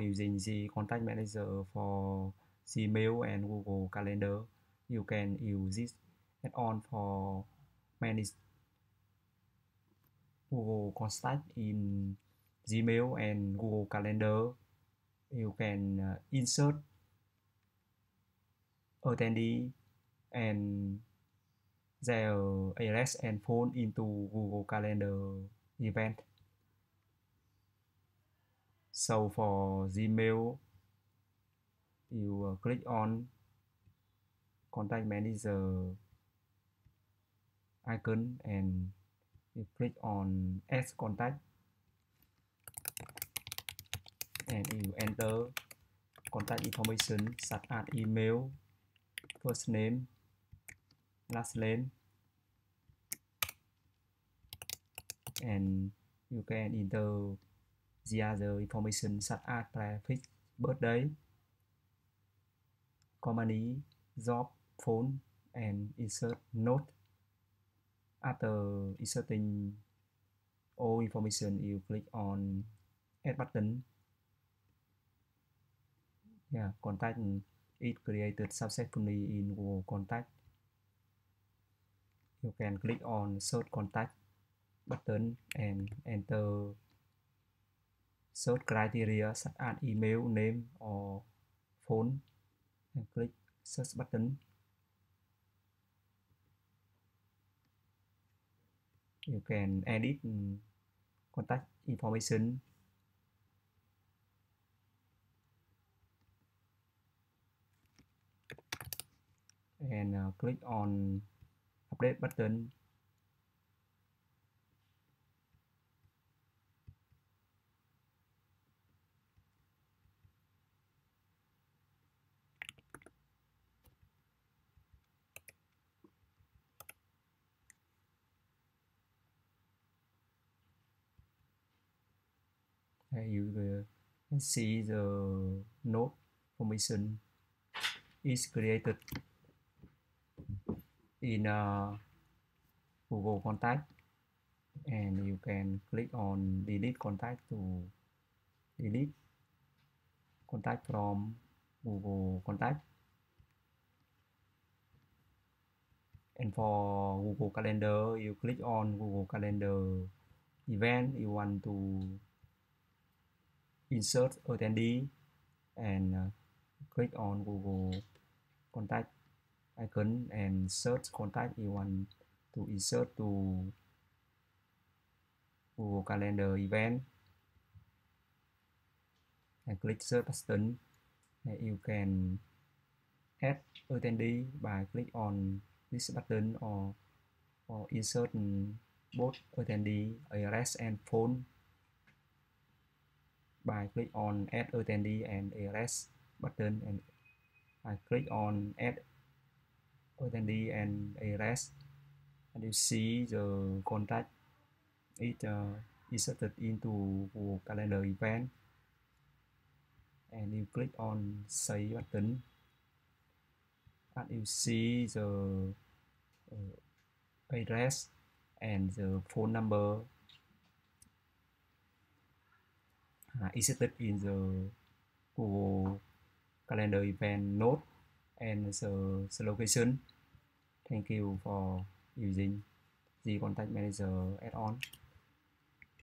using the contact manager for Gmail and Google Calendar. You can use this add-on for manage Google Contact in Gmail and Google Calendar. You can uh, insert attendee and their address and phone into Google Calendar event show for Gmail, you uh, click on Contact Manager icon and you click on Add Contact. And you enter contact information such as email, first name, last name, and you can enter the other information such as prefix, birthday, company, job, phone, and insert note. After inserting all information, you click on Add button. Yeah, contact is created successfully in Google Contact. You can click on Search Contact button and enter search criteria such as email, name, or phone and click search button. You can edit contact information and uh, click on update button you can see the node formation is created in uh, Google Contact and you can click on delete contact to delete contact from Google Contact. And for Google Calendar you click on Google Calendar event you want to insert attendee and uh, click on Google contact icon and search contact you want to insert to Google Calendar event. And click search button and you can add attendee by click on this button or or insert both attendee address and phone by click on add attendee and address button and I click on add attendee and address and you see the contact it uh, inserted into Google Calendar event. And you click on save button. And you see the uh, address and the phone number À, uh, inserted in the Google Calendar event node and the, the location. Thank you for using the Contact Manager add-on.